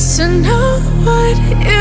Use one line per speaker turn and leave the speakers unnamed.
to know what you